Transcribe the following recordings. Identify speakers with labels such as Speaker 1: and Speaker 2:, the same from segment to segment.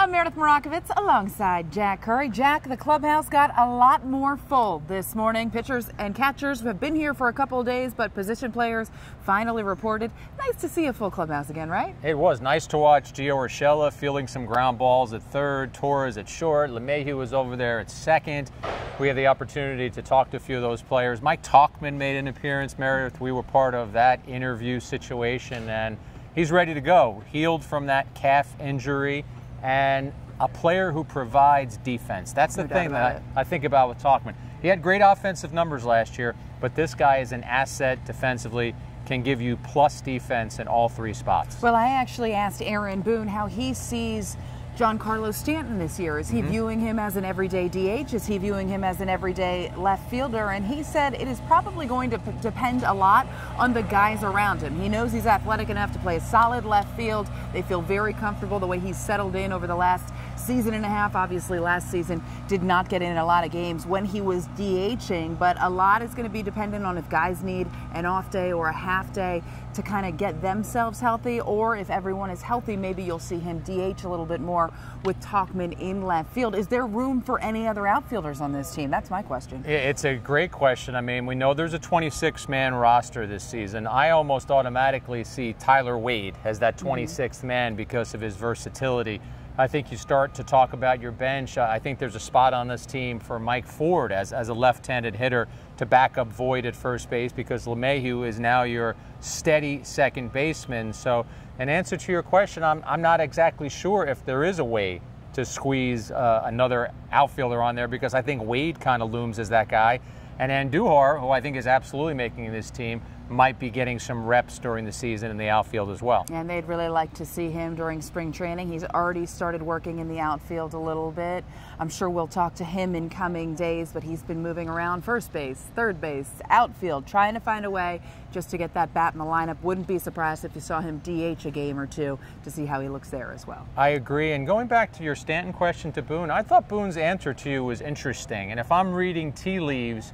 Speaker 1: I'm Meredith Marakovits alongside Jack Curry. Jack, the clubhouse got a lot more full this morning. Pitchers and catchers have been here for a couple of days, but position players finally reported. Nice to see a full clubhouse again, right?
Speaker 2: It was nice to watch Gio Urshela fielding some ground balls at third, Torres at short, LeMahieu was over there at second. We had the opportunity to talk to a few of those players. Mike Tauchman made an appearance, Meredith. We were part of that interview situation, and he's ready to go. Healed from that calf injury and a player who provides defense. That's the
Speaker 1: no
Speaker 2: thing that I, I, think about with Tauchman. He had great offensive numbers last year, but this guy is an asset defensively, can give you plus defense in all three spots.
Speaker 1: Well, I actually asked Aaron Boone how he sees Giancarlo Stanton this year? Is he mm-hmm. viewing him as an everyday DH? Is he viewing him as an everyday left fielder? And he said it is probably going to depend a lot on the guys around him. He knows he's athletic enough to play a solid left field. They feel very comfortable the way he's settled in over the last season and a half. Obviously, last season did not get in a lot of games when he was DHing, but a lot is going to be dependent on if guys need an off day or a half day to kind of get themselves healthy, or if everyone is healthy, maybe you'll see him DH a little bit more with Tauchman in left field. Is there room for any other outfielders on this team? That's my question.
Speaker 2: It's a great question. I mean, we know there's a 26 man roster this season. I almost automatically see Tyler Wade as that 26th mm-hmm. man because of his versatility. I think you start to talk about your bench. I think there's a spot on this team for Mike Ford as, as a left-handed hitter to back up Voit at first base because LeMahieu is now your steady second baseman. So, in answer to your question, I'm, I'm not exactly sure if there is a way to squeeze uh, another outfielder on there because I think Wade kind of looms as that guy. And Andujar, who I think is absolutely making this team, might be getting some reps during the season in the outfield as well.
Speaker 1: And they'd really like to see him during spring training. He's already started working in the outfield a little bit. I'm sure we'll talk to him in coming days, but he's been moving around first base, third base, outfield, trying to find a way just to get that bat in the lineup. Wouldn't be surprised if you saw him DH a game or two to see how he looks there as well.
Speaker 2: I agree. And going back to your Stanton question to Boone, I thought Boone's answer to you was interesting. And if I'm reading tea leaves,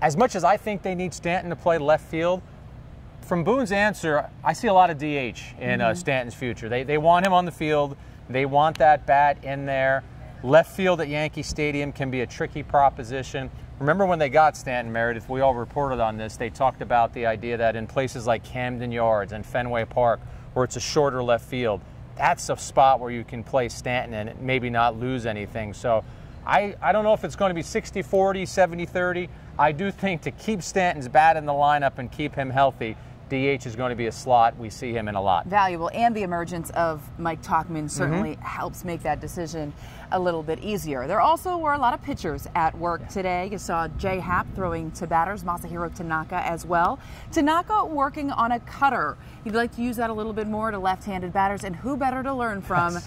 Speaker 2: as much as I think they need Stanton to play left field, from Boone's answer, I see a lot of DH in uh, mm-hmm. uh, Stanton's future. They, they want him on the field. They want that bat in there. Left field at Yankee Stadium can be a tricky proposition. Remember when they got Stanton Meredith, we all reported on this. They talked about the idea that in places like Camden Yards and Fenway Park, where it's a shorter left field, that's a spot where you can play Stanton and maybe not lose anything. So I, I don't know if it's going to be 60 40, 70 30. I do think to keep Stanton's bat in the lineup and keep him healthy, DH is going to be a slot. We see him in a lot.
Speaker 1: Valuable. And the emergence of Mike Tauchman certainly mm-hmm. helps make that decision a little bit easier. There also were a lot of pitchers at work yeah. today. You saw Jay Happ throwing to batters, Masahiro Tanaka as well. Tanaka working on a cutter. He'd like to use that a little bit more to left handed batters, and who better to learn from?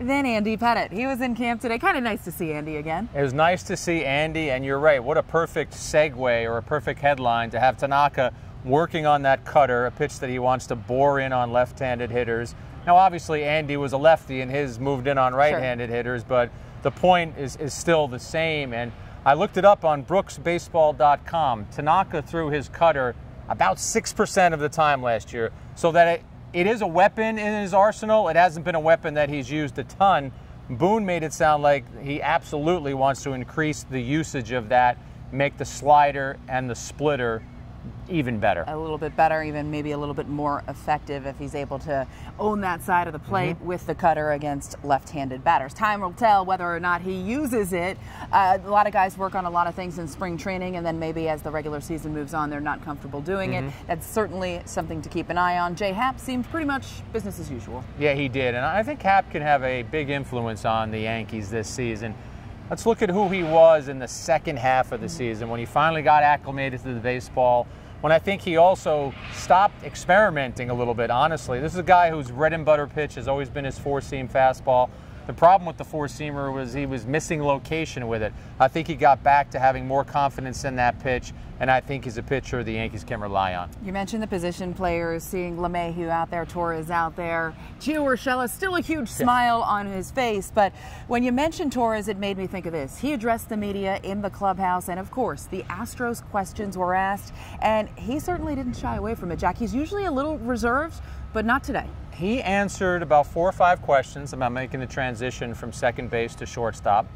Speaker 1: Then Andy Pettitte. He was in camp today. Kind of nice to see Andy again.
Speaker 2: It was nice to see Andy, and you're right. What a perfect segue or a perfect headline to have Tanaka working on that cutter, a pitch that he wants to bore in on left-handed hitters. Now, obviously, Andy was a lefty, and his moved in on right-handed sure. hitters, but the point is, is still the same. And I looked it up on BrooksBaseball.com. Tanaka threw his cutter about 6% of the time last year, so that it, it is a weapon in his arsenal. It hasn't been a weapon that he's used a ton. Boone made it sound like he absolutely wants to increase the usage of that, make the slider and the splitter even better.
Speaker 1: A little bit better, even maybe a little bit more effective if he's able to own that side of the plate mm-hmm. with the cutter against left handed batters. Time will tell whether or not he uses it. Uh, a lot of guys work on a lot of things in spring training, and then maybe as the regular season moves on, they're not comfortable doing mm-hmm. it. That's certainly something to keep an eye on. Jay Happ seemed pretty much business as usual.
Speaker 2: Yeah, he did. And I think Happ can have a big influence on the Yankees this season. Let's look at who he was in the second half of the mm-hmm. season when he finally got acclimated to the baseball when I think he also stopped experimenting a little bit, honestly. This is a guy whose bread and butter pitch has always been his four seam fastball. The problem with the four seamer was he was missing location with it. I think he got back to having more confidence in that pitch, and I think he's a pitcher the Yankees can rely on.
Speaker 1: You mentioned the position players, seeing LeMahieu out there, Torres out there, Gio Urshela, still a huge smile on his face. But when you mentioned Torres, it made me think of this. He addressed the media in the clubhouse, and of course, the Astros questions were asked, and he certainly didn't shy away from it, Jack. He's usually a little reserved but not today.
Speaker 2: He answered about four or five questions about making the transition from second base to shortstop.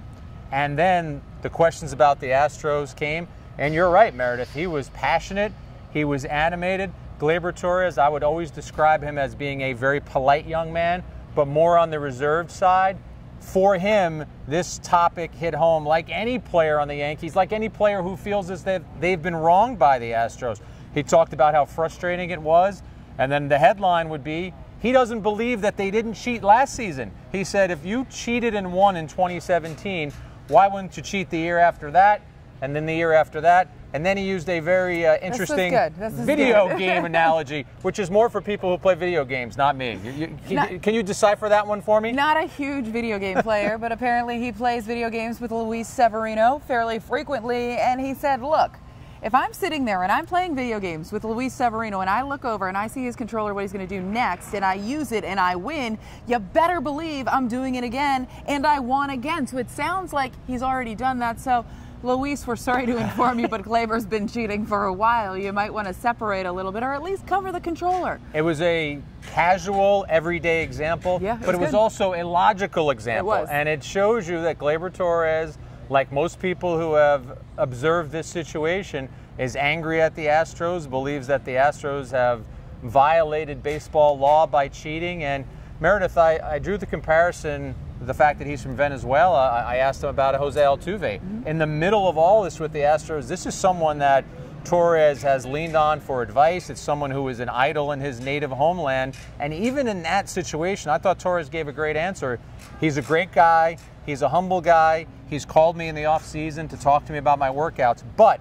Speaker 2: And then the questions about the Astros came. And you're right, Meredith. He was passionate, he was animated. Gleyber Torres, I would always describe him as being a very polite young man, but more on the reserved side. For him, this topic hit home like any player on the Yankees, like any player who feels as if they've been wronged by the Astros. He talked about how frustrating it was, and then the headline would be he doesn't believe that they didn't cheat last season. He said, if you cheated and won in 2017, why wouldn't you cheat the year after that? And then the year after that? And then he used a very uh, interesting video game analogy, which is more for people who play video games, not me. You, you, can, not, can, you decipher that one for me?
Speaker 1: Not a huge video game player, but apparently he plays video games with Luis Severino fairly frequently. And he said, look, if I'm sitting there and I'm playing video games with Luis Severino and I look over and I see his controller, what he's going to do next, and I use it and I win, you better believe I'm doing it again and I won again. So it sounds like he's already done that. So Luis, we're sorry to inform you, but Gleyber's been cheating for a while. You might want to separate a little bit or at least cover the controller.
Speaker 2: It was a casual, everyday example,
Speaker 1: yeah,
Speaker 2: but it was
Speaker 1: good.
Speaker 2: also a logical example.
Speaker 1: It was.
Speaker 2: And it shows you that Gleyber Torres – like most people who have observed this situation, is angry at the Astros, believes that the Astros have violated baseball law by cheating. And Meredith, I, I drew the comparison the fact that he's from Venezuela, I, asked him about Jose Altuve. Mm-hmm. In the middle of all this with the Astros, this is someone that Torres has leaned on for advice. It's someone who is an idol in his native homeland. And even in that situation, I thought Torres gave a great answer. He's a great guy. He's a humble guy. He's called me in the off season to talk to me about my workouts. But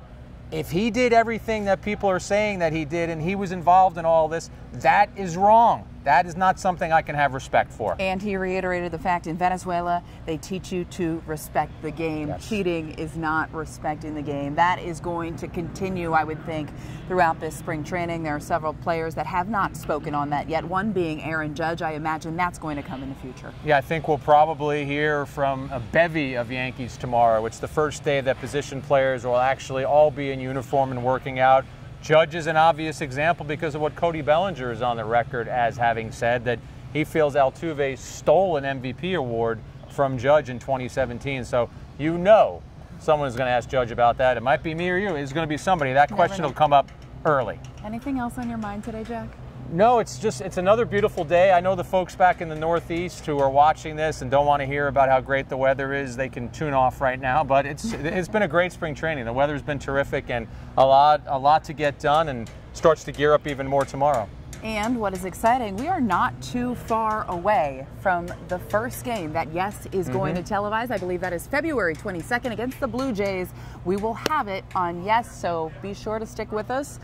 Speaker 2: if he did everything that people are saying that he did and he was involved in all this, that is wrong. That is not something I can have respect for.
Speaker 1: And he reiterated the fact in Venezuela, they teach you to respect the game.
Speaker 2: Yes.
Speaker 1: Cheating is not respecting the game. That is going to continue, I would think, throughout this spring training. There are several players that have not spoken on that yet, one being Aaron Judge. I imagine that's going to come in the future.
Speaker 2: Yeah, I think we'll probably hear from a bevy of Yankees tomorrow. It's the first day that position players will actually all be in uniform and working out. Judge is an obvious example because of what Cody Bellinger is on the record as having said that he feels Altuve stole an MVP award from Judge in 2017. So you know someone's going to ask Judge about that. It might be me or you. It's going to be somebody. That question will come up early.
Speaker 1: Anything else on your mind today, Jack?
Speaker 2: No, it's just it's another beautiful day. I know the folks back in the Northeast who are watching this and don't want to hear about how great the weather is. They can tune off right now. But it's it's been a great spring training. The weather's been terrific and a lot a lot to get done and starts to gear up even more tomorrow.
Speaker 1: And what is exciting, we are not too far away from the first game that Yes is mm-hmm. going to televise. I believe that is February 22nd against the Blue Jays. We will have it on Yes, so be sure to stick with us.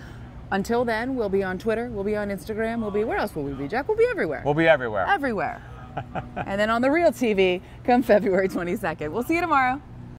Speaker 1: Until then, we'll be on Twitter, we'll be on Instagram, we'll be where else will we be, Jack? We'll be everywhere.
Speaker 2: We'll be everywhere.
Speaker 1: Everywhere. and then on the real TV come February 22nd. We'll see you tomorrow.